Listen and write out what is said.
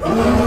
Oh,